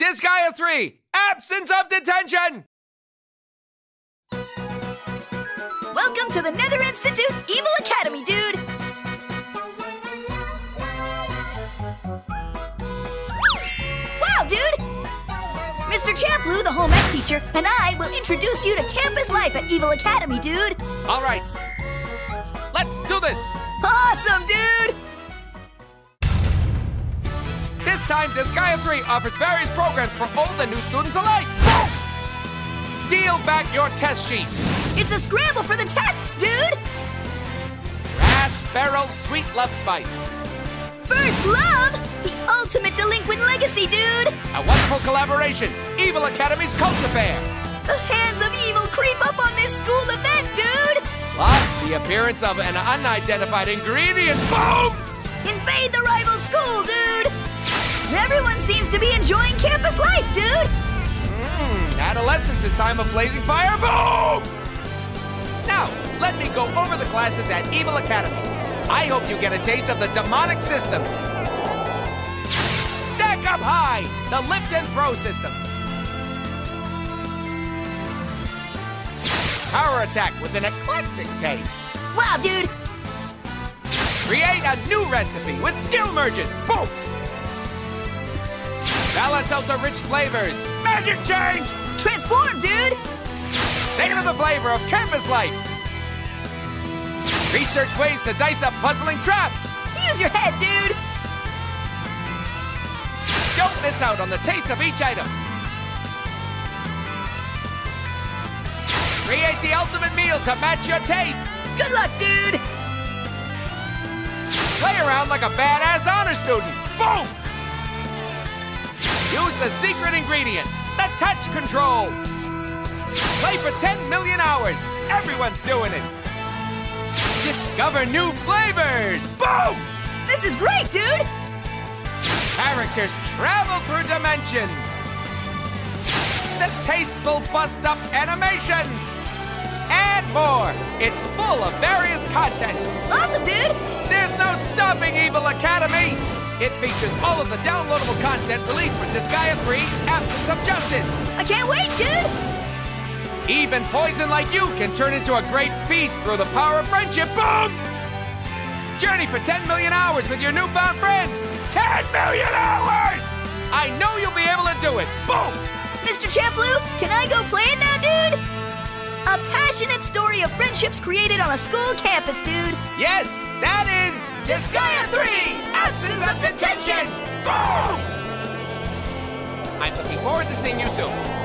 Disgaea 3, absence of detention! Welcome to the Nether Institute Evil Academy, dude! Wow, dude! Mr. Champloo, the home ec teacher, and I will introduce you to campus life at Evil Academy, dude! All right, let's do this! Awesome, dude! Time, Disgaea 3 offers various programs for old and new students alike. Steal back your test sheet. It's a scramble for the tests, dude! Raspberyl Sweet Love Spice. First Love! The ultimate delinquent legacy, dude! A wonderful collaboration. Evil Academy's Culture Fair. The hands of evil creep up on this school event, dude! Plus, the appearance of an unidentified ingredient. Boom! Everyone seems to be enjoying campus life, dude! Mmm, adolescence is time of blazing fire. Boom! Now, let me go over the classes at Evil Academy. I hope you get a taste of the demonic systems. Stack up high, the lift and throw system. Power attack with an eclectic taste. Wow, dude! Create a new recipe with skill merges. Boom! Balance out the rich flavors. Magic change! Transform, dude! Savor the flavor of campus life. Research ways to dice up puzzling traps. Use your head, dude! Don't miss out on the taste of each item. Create the ultimate meal to match your taste. Good luck, dude! Play around like a badass honor student. Boom! Use the secret ingredient, the touch control. Play for 10 million hours. Everyone's doing it. Discover new flavors. Boom! This is great, dude! Characters travel through dimensions. The tasteful bust-up animations. And more. It's full of various content. Awesome, dude! There's no stopping Evil Academy. It features all of the downloadable content released for Disgaea 3 Absence of Justice. I can't wait, dude! Even poison like you can turn into a great beast through the power of friendship. Boom! Journey for 10 million hours with your newfound friends. 10 million hours! I know you'll be able to do it. Boom! Mr. Champloo, can I go play it now, dude? A passionate story of friendships created on a school campus, dude. Yes, that is Disgaea 3 Absence of Detention. Boom! I'm looking forward to seeing you soon.